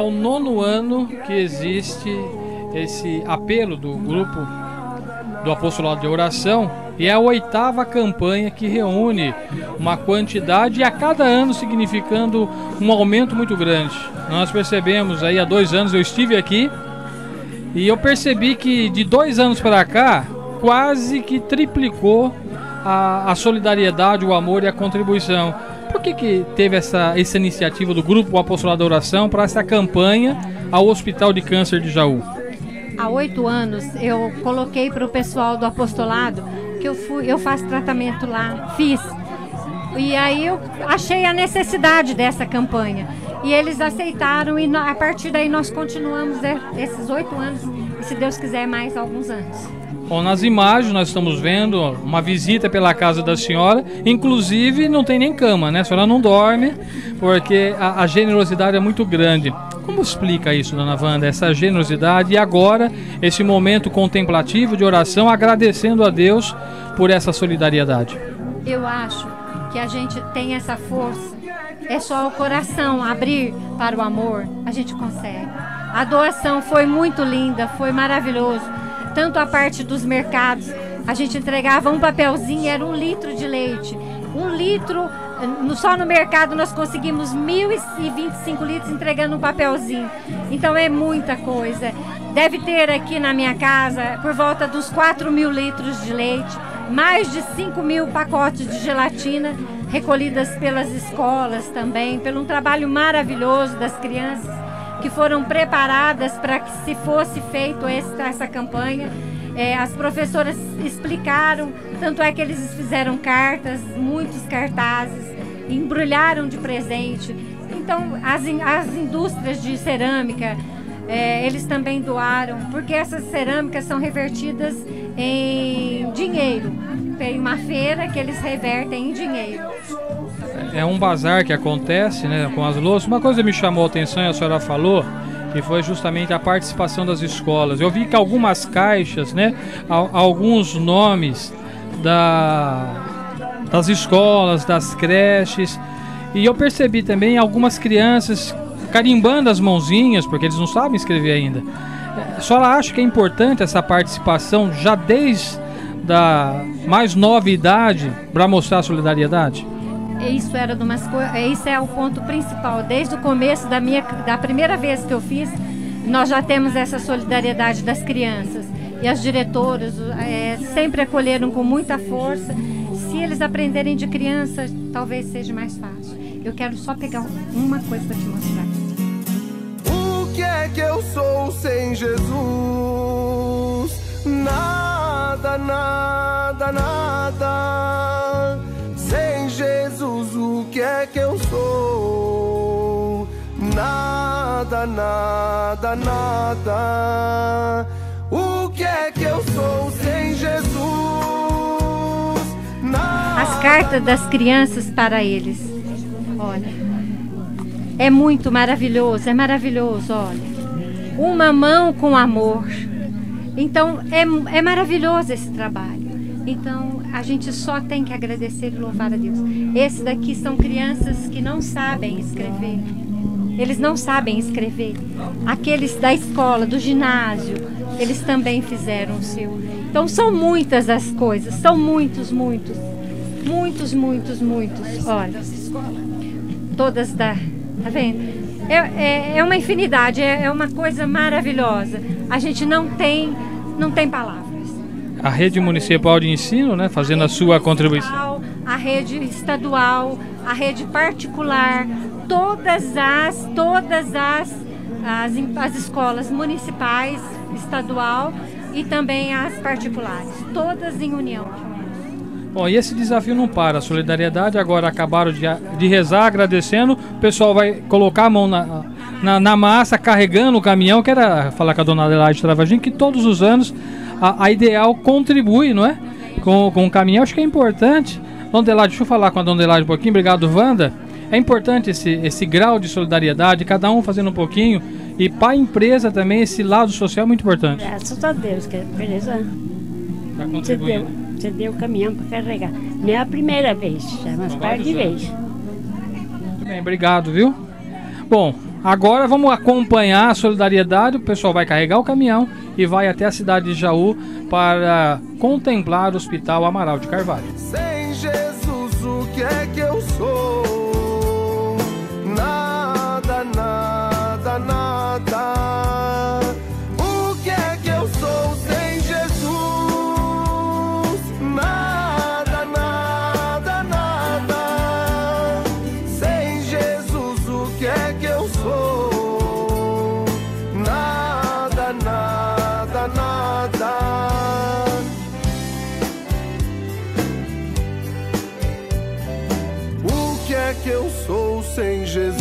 o nono ano que existe esse apelo do grupo do Apostolado de Oração e é a oitava campanha que reúne uma quantidade e a cada ano significando um aumento muito grande. Nós percebemos aí há dois anos eu estive aqui e eu percebi que de dois anos para cá quase que triplicou a, a solidariedade, o amor e a contribuição. Por que, que teve essa, essa iniciativa do Grupo Apostolado da Oração para essa campanha ao Hospital de Câncer de Jaú? Há oito anos eu coloquei para o pessoal do apostolado que eu, fui, eu faço tratamento lá, fiz. E aí eu achei a necessidade dessa campanha. E eles aceitaram e a partir daí nós continuamos esses oito anos e se Deus quiser mais alguns anos. Bom, nas imagens nós estamos vendo uma visita pela casa da senhora, inclusive não tem nem cama, né? A senhora não dorme, porque a, a generosidade é muito grande. Como explica isso, dona Wanda, essa generosidade e agora esse momento contemplativo de oração, agradecendo a Deus por essa solidariedade? Eu acho que a gente tem essa força, é só o coração abrir para o amor, a gente consegue. A doação foi muito linda, foi maravilhoso tanto a parte dos mercados. A gente entregava um papelzinho, era um litro de leite. Um litro, só no mercado nós conseguimos 1.025 litros entregando um papelzinho. Então é muita coisa. Deve ter aqui na minha casa por volta dos 4 mil litros de leite, mais de 5 mil pacotes de gelatina recolhidas pelas escolas também, pelo um trabalho maravilhoso das crianças que foram preparadas para que se fosse feito essa, essa campanha. É, as professoras explicaram, tanto é que eles fizeram cartas, muitos cartazes, embrulharam de presente. Então, as, as indústrias de cerâmica, é, eles também doaram, porque essas cerâmicas são revertidas em dinheiro. Tem uma feira que eles revertem em dinheiro é um bazar que acontece né, com as louças. Uma coisa me chamou a atenção e a senhora falou que foi justamente a participação das escolas. Eu vi que algumas caixas, né, alguns nomes da, das escolas, das creches, e eu percebi também algumas crianças carimbando as mãozinhas, porque eles não sabem escrever ainda. A senhora acha que é importante essa participação já desde da mais nova idade para mostrar solidariedade? isso era de umas isso é o ponto principal. Desde o começo da minha da primeira vez que eu fiz, nós já temos essa solidariedade das crianças e as diretoras é, sempre acolheram com muita força. Se eles aprenderem de criança, talvez seja mais fácil. Eu quero só pegar uma coisa para te mostrar. O que é que eu sou sem Jesus? Nada, nada, nada Jesus, o que é que eu sou? Nada, nada, nada. O que é que eu sou sem Jesus? Nada. As cartas das crianças para eles. Olha. É muito maravilhoso, é maravilhoso, olha. Uma mão com amor. Então é, é maravilhoso esse trabalho. Então a gente só tem que agradecer e louvar a Deus. Esses daqui são crianças que não sabem escrever. Eles não sabem escrever. Aqueles da escola, do ginásio, eles também fizeram o seu. Então são muitas as coisas, são muitos, muitos. Muitos, muitos, muitos. Olha. Todas da. Tá vendo? É, é, é uma infinidade, é, é uma coisa maravilhosa. A gente não tem, não tem palavras a rede municipal de ensino, né, fazendo a, a sua contribuição. A rede estadual, a rede particular, todas as, todas as, as, as escolas municipais, estadual e também as particulares, todas em união. Bom, e esse desafio não para. A solidariedade agora acabaram de, de rezar, agradecendo. O pessoal vai colocar a mão na, na, na massa, carregando o caminhão. Quero falar com a dona Adelaide Travagin que todos os anos a, a Ideal contribui, não é? Com, com o caminhão, acho que é importante. Dona Adelaide, deixa eu falar com a Dona Adelaide um pouquinho. Obrigado, Wanda. É importante esse, esse grau de solidariedade, cada um fazendo um pouquinho. E para a empresa também, esse lado social é muito importante. Graças a Deus, que beleza. Tá você deu, você deu o caminhão para carregar. Não é a primeira vez, é umas par de vezes. Muito bem, obrigado, viu? Bom, Agora vamos acompanhar a solidariedade. O pessoal vai carregar o caminhão e vai até a cidade de Jaú para contemplar o Hospital Amaral de Carvalho. O